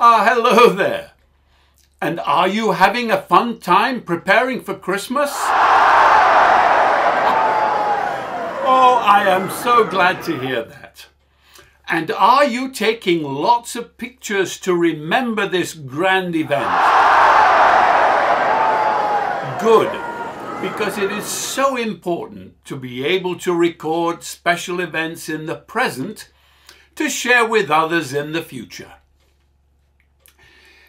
Ah, hello there. And are you having a fun time preparing for Christmas? Oh, I am so glad to hear that. And are you taking lots of pictures to remember this grand event? Good, because it is so important to be able to record special events in the present to share with others in the future.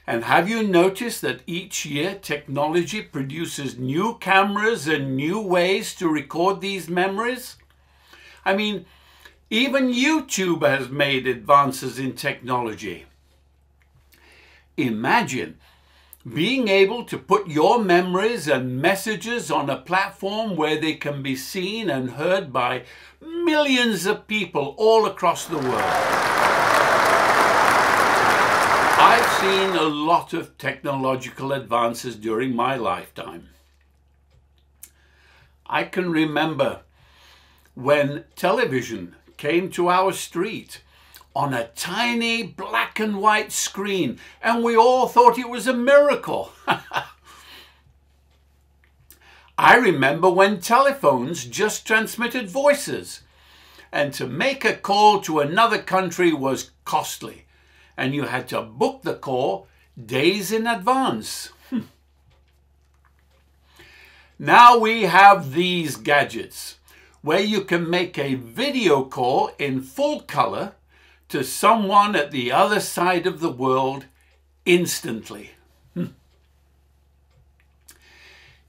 And have you noticed that each year technology produces new cameras and new ways to record these memories? I mean, even YouTube has made advances in technology. Imagine being able to put your memories and messages on a platform where they can be seen and heard by millions of people all across the world. I've seen a lot of technological advances during my lifetime. I can remember when television came to our street on a tiny black and white screen and we all thought it was a miracle. I remember when telephones just transmitted voices and to make a call to another country was costly and you had to book the call days in advance. Now we have these gadgets where you can make a video call in full color to someone at the other side of the world instantly. Hmm.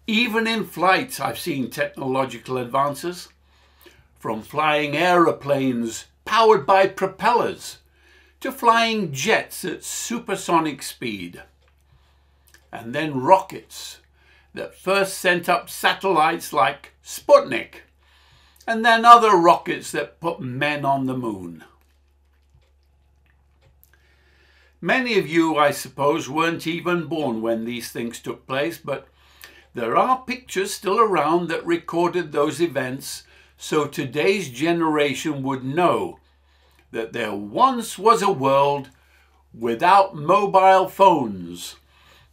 Even in flights, I've seen technological advances, from flying aeroplanes powered by propellers to flying jets at supersonic speed, and then rockets that first sent up satellites like Sputnik, and then other rockets that put men on the moon. Many of you, I suppose, weren't even born when these things took place, but there are pictures still around that recorded those events so today's generation would know that there once was a world without mobile phones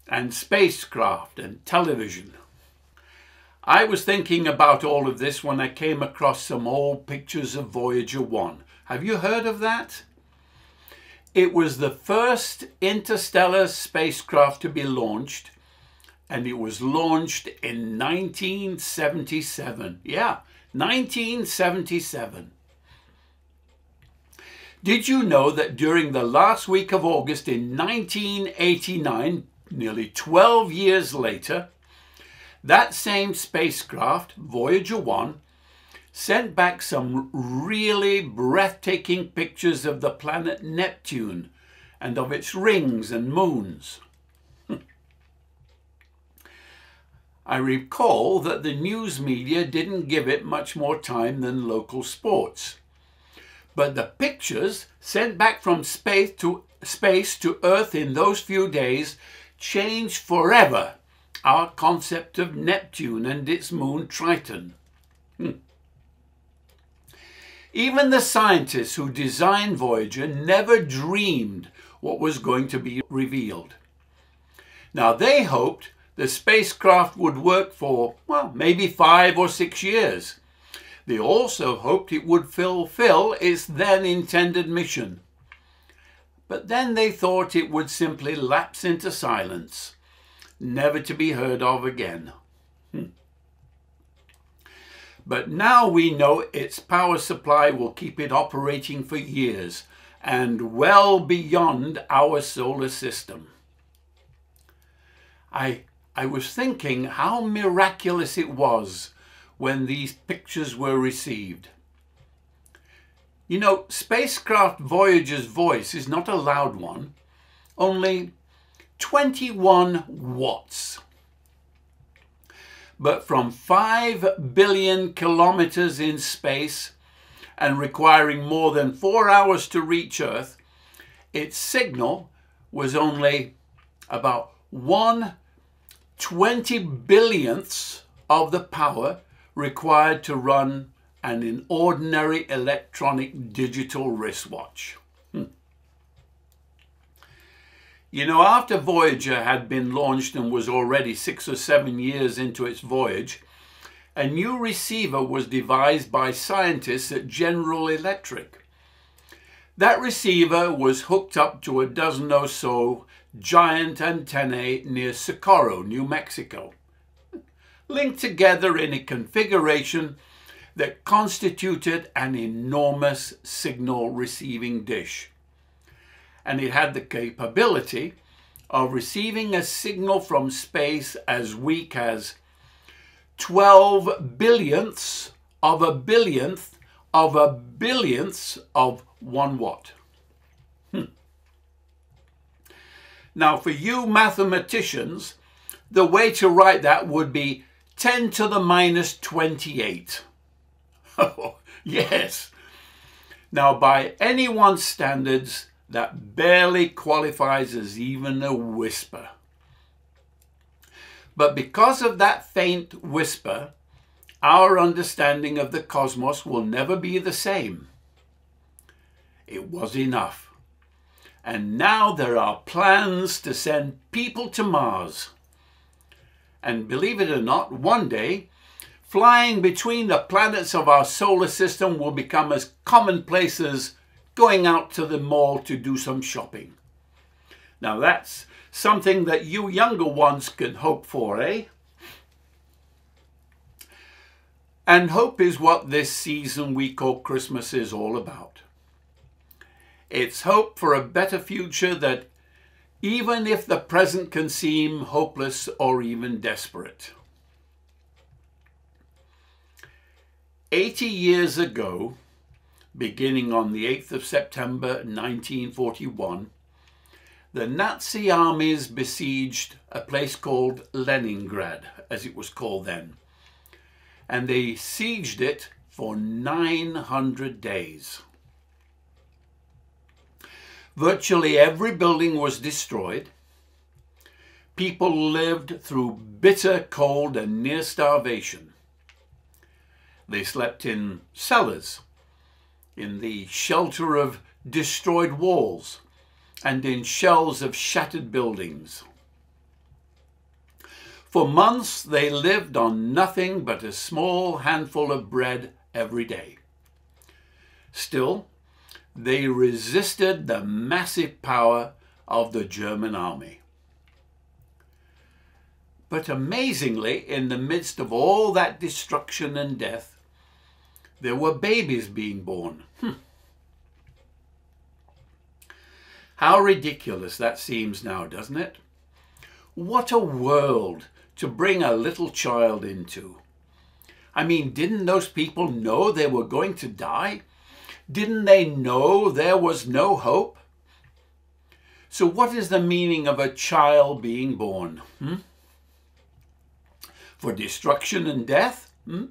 and spacecraft and television. I was thinking about all of this when I came across some old pictures of Voyager 1. Have you heard of that? It was the first interstellar spacecraft to be launched, and it was launched in 1977. Yeah, 1977. Did you know that during the last week of August in 1989, nearly 12 years later, that same spacecraft, Voyager 1, sent back some really breathtaking pictures of the planet Neptune and of its rings and moons. I recall that the news media didn't give it much more time than local sports. But the pictures sent back from space to, space to Earth in those few days changed forever our concept of Neptune and its moon Triton. Hmm. Even the scientists who designed Voyager never dreamed what was going to be revealed. Now, they hoped the spacecraft would work for, well, maybe five or six years. They also hoped it would fulfill its then intended mission. But then they thought it would simply lapse into silence, never to be heard of again. Hmm. But now we know its power supply will keep it operating for years and well beyond our solar system. I, I was thinking how miraculous it was when these pictures were received. You know, spacecraft Voyager's voice is not a loud one, only 21 watts. But from 5 billion kilometers in space and requiring more than four hours to reach Earth, its signal was only about one 20 billionths of the power required to run an ordinary electronic digital wristwatch. Hmm. You know, after Voyager had been launched and was already six or seven years into its voyage, a new receiver was devised by scientists at General Electric. That receiver was hooked up to a dozen or so giant antennae near Socorro, New Mexico, linked together in a configuration that constituted an enormous signal receiving dish. And it had the capability of receiving a signal from space as weak as 12 billionths of a billionth of a billionth of one watt. Hmm. Now, for you mathematicians, the way to write that would be 10 to the minus 28. Oh, yes. Now, by anyone's standards, that barely qualifies as even a whisper. But because of that faint whisper, our understanding of the cosmos will never be the same. It was enough. And now there are plans to send people to Mars. And believe it or not, one day, flying between the planets of our solar system will become as commonplace as going out to the mall to do some shopping. Now that's something that you younger ones can hope for, eh? And hope is what this season we call Christmas is all about. It's hope for a better future that even if the present can seem hopeless or even desperate. 80 years ago, beginning on the 8th of September 1941, the Nazi armies besieged a place called Leningrad, as it was called then. And they sieged it for 900 days. Virtually every building was destroyed. People lived through bitter cold and near starvation. They slept in cellars, in the shelter of destroyed walls, and in shells of shattered buildings. For months they lived on nothing but a small handful of bread every day. Still, they resisted the massive power of the German army. But amazingly, in the midst of all that destruction and death, there were babies being born. Hm. How ridiculous that seems now, doesn't it? What a world to bring a little child into. I mean, didn't those people know they were going to die? Didn't they know there was no hope? So, what is the meaning of a child being born? Hmm? For destruction and death? Hmm?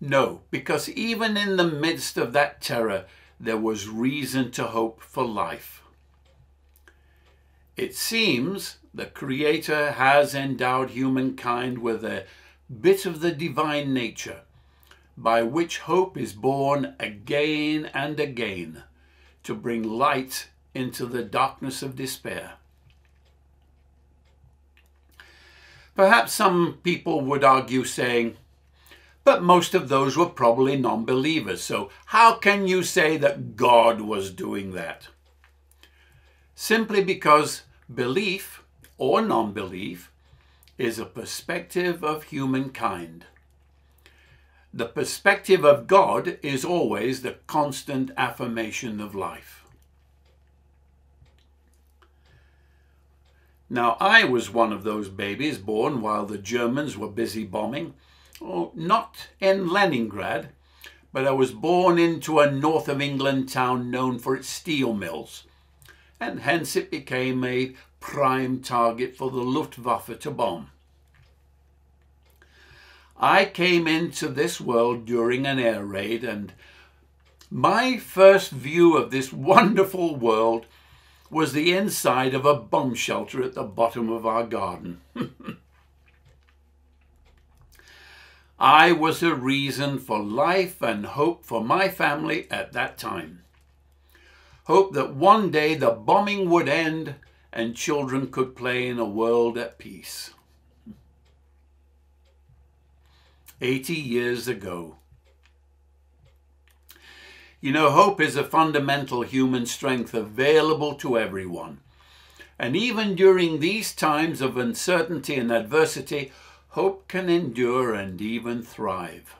No, because even in the midst of that terror, there was reason to hope for life. It seems the Creator has endowed humankind with a bit of the divine nature by which hope is born again and again to bring light into the darkness of despair. Perhaps some people would argue saying, but most of those were probably non believers. So, how can you say that God was doing that? Simply because belief or non belief is a perspective of humankind. The perspective of God is always the constant affirmation of life. Now, I was one of those babies born while the Germans were busy bombing oh, not in Leningrad, but I was born into a north of England town known for its steel mills, and hence it became a prime target for the Luftwaffe to bomb. I came into this world during an air raid, and my first view of this wonderful world was the inside of a bomb shelter at the bottom of our garden. I was a reason for life and hope for my family at that time. Hope that one day the bombing would end and children could play in a world at peace. 80 years ago. You know, hope is a fundamental human strength available to everyone. And even during these times of uncertainty and adversity, hope can endure and even thrive.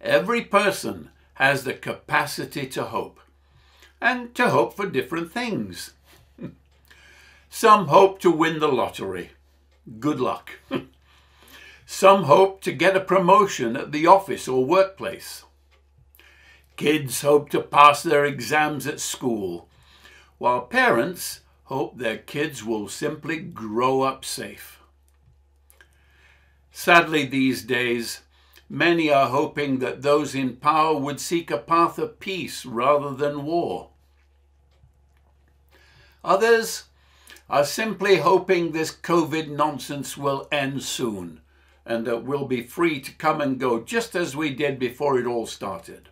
Every person has the capacity to hope, and to hope for different things. Some hope to win the lottery. Good luck. Some hope to get a promotion at the office or workplace. Kids hope to pass their exams at school, while parents hope their kids will simply grow up safe. Sadly, these days, many are hoping that those in power would seek a path of peace rather than war. Others are simply hoping this COVID nonsense will end soon and that we'll be free to come and go just as we did before it all started.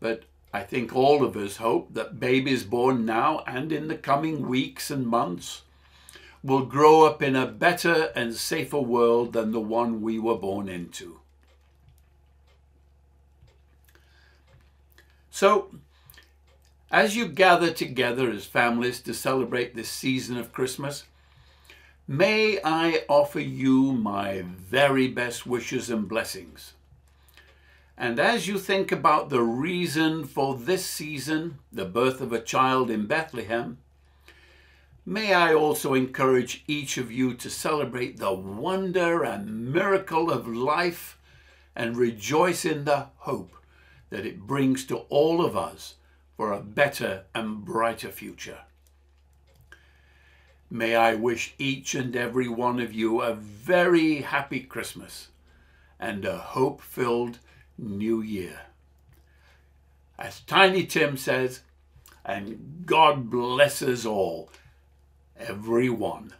But I think all of us hope that babies born now and in the coming weeks and months will grow up in a better and safer world than the one we were born into. So, as you gather together as families to celebrate this season of Christmas, may I offer you my very best wishes and blessings. And as you think about the reason for this season, the birth of a child in Bethlehem, May I also encourage each of you to celebrate the wonder and miracle of life and rejoice in the hope that it brings to all of us for a better and brighter future. May I wish each and every one of you a very happy Christmas and a hope filled new year. As Tiny Tim says, and God bless us all everyone